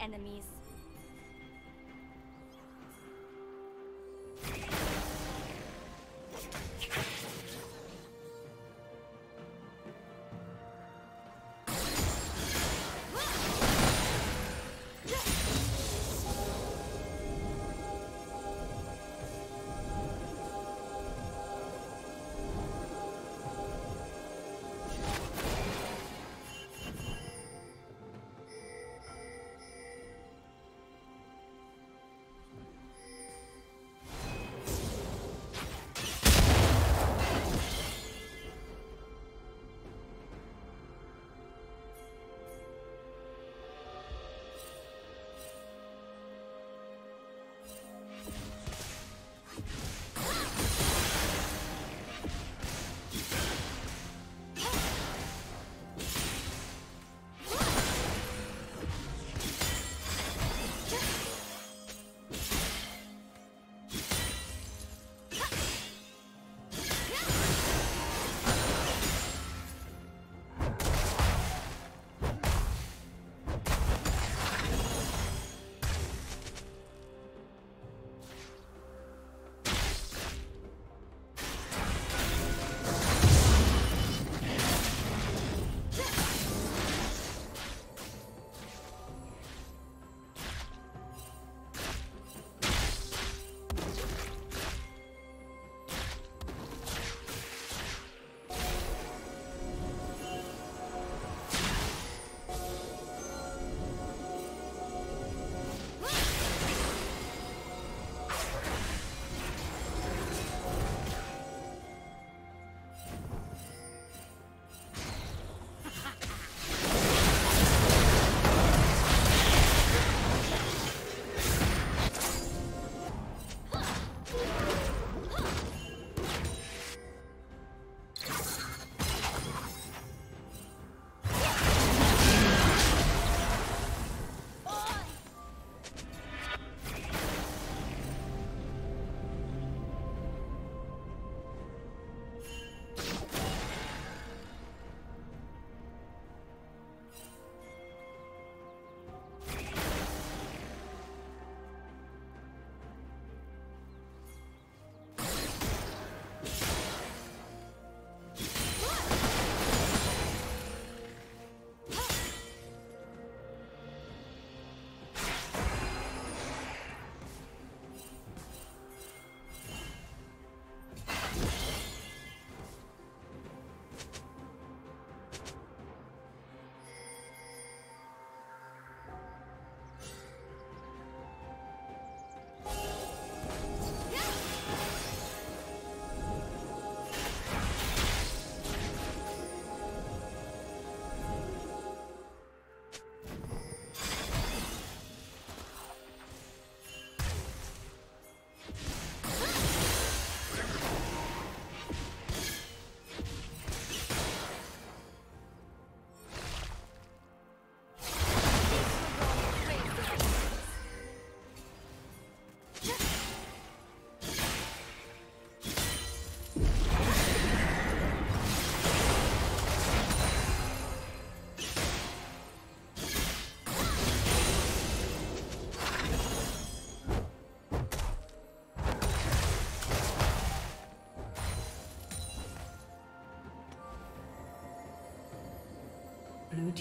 Enemies.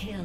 Kill.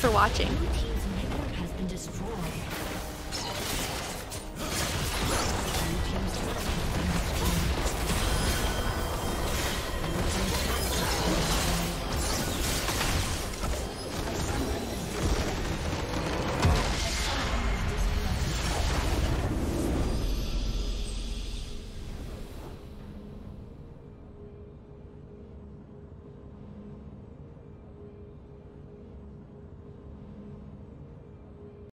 For watching.